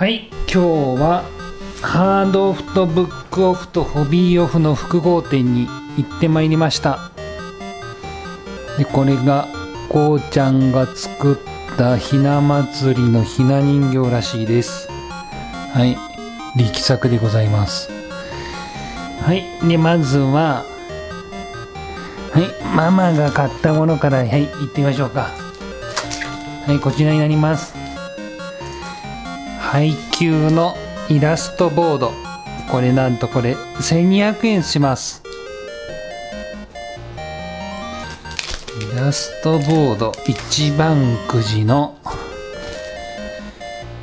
はい。今日はハードオフとブックオフとホビーオフの複合店に行ってまいりました。でこれがこうちゃんが作ったひな祭りのひな人形らしいです。はい。力作でございます。はい。でまずははい。ママが買ったものからはい。行ってみましょうか。はい。こちらになります。配給のイラストボード。これなんとこれ1200円します。イラストボード。一番くじの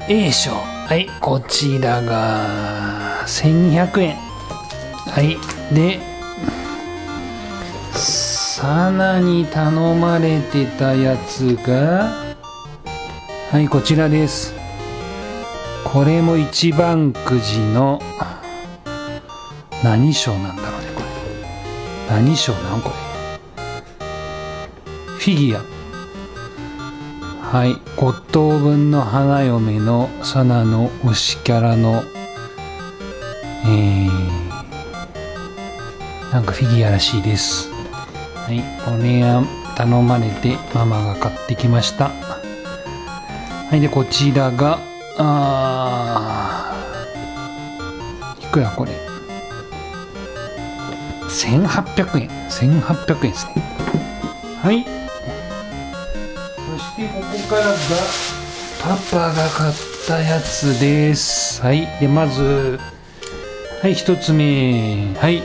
A 賞。はいこちらが1200円。はいでさらに頼まれてたやつがはいこちらです。これも一番くじの何賞なんだろうねこれ。何賞なんこれ。フィギュア。はい。5等分の花嫁のサナの推しキャラのえー、なんかフィギュアらしいです。はい。これが頼まれてママが買ってきました。はい。でこちらがあー。いくらこれ？1800円。1800円ですね。はい。そしてここからがパパが買ったやつです。はい。でまずはい一つ目。はい。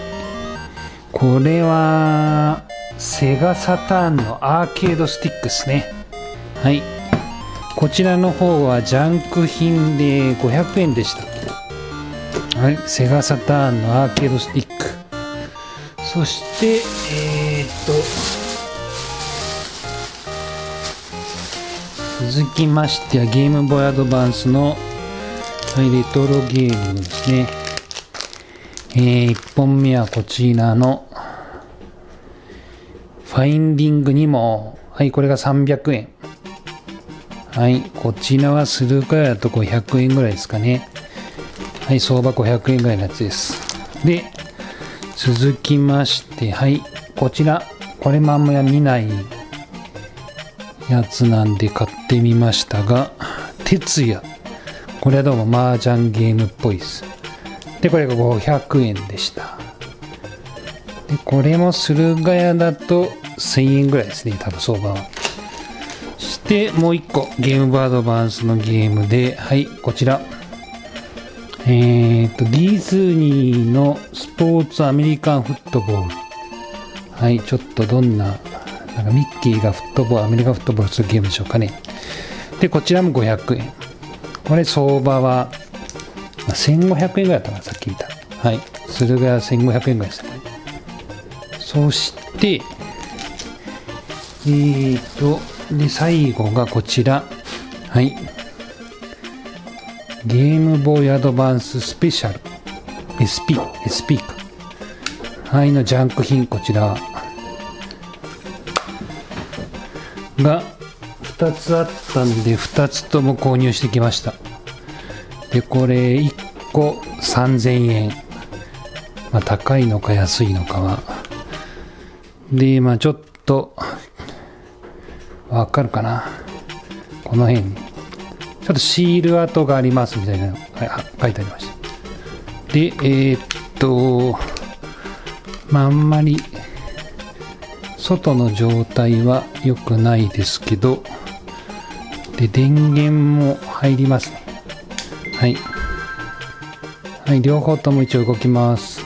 これはセガサターンのアーケードスティックですね。はい。こちらの方はジャンク品で500円でした。はい。セガサターンのアーケードスティック。そしてえー、っと続きましてはゲームボーイアドバンスの、はい、レトロゲームですね。えー、1本目はこちらのファインディングにもはいこれが300円。はい、こちらはスルーからだと500円ぐらいですかね。はい、相場500円ぐらいのやつです。で、続きまして、はい、こちら、これもあんま見ないやつなんで買ってみましたが、徹夜。これはどうも麻雀ゲームっぽいです。で、これが500円でした。で、これも駿河屋だと1000円ぐらいですね、多分相場は。してもう一個ゲームバードバンスのゲームではいこちら。えっ、とディズニーのスポーツアメリカンフットボール。はいちょっとどんななんかミッキーがフットボールアメリカンフットボールするゲームでしょうかね。でこちらも500円。これ相場は1500円ぐらいだったかなさっき見た。はい駿河屋1500円ぐらいでしたね。そしてえーとで、最後がこちら。はい。ゲームボーイアドバンススペシャル。SP、SP か。はい、のジャンク品、こちら。が、2つあったんで、2つとも購入してきました。で、これ、1個3000円。まあ、高いのか安いのかは。で、まあ、ちょっと、わかるかな？この辺に。ちょっとシール跡がありますみたいなのが書いてありました。で、えー、っと、まあ、あんまり外の状態は良くないですけど、で、電源も入ります。はい。はい、両方とも一応動きます。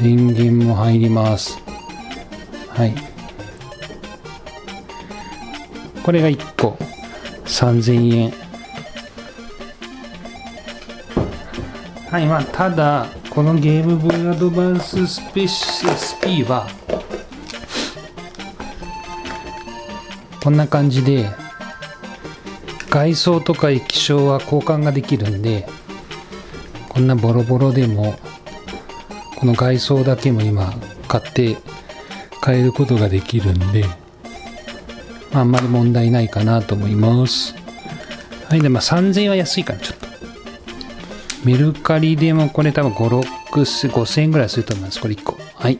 電源も入ります。はい。これが1個。3000円。はいまあただこのゲームボーイアドバンススペシ SP はこんな感じで外装とか液晶は交換ができるんでこんなボロボロでもこの外装だけも今買って変えることができるんであんまり問題ないかなと思います。はい、で、まあ3000円は安いからちょっと。メルカリでもこれ多分5、6、5000円ぐらいすると思います。これ1個。はい。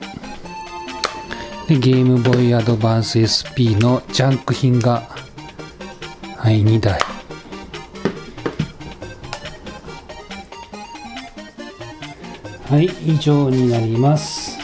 で、ゲームボーイアドバンス SP のジャンク品が、はい、2台。はい、以上になります。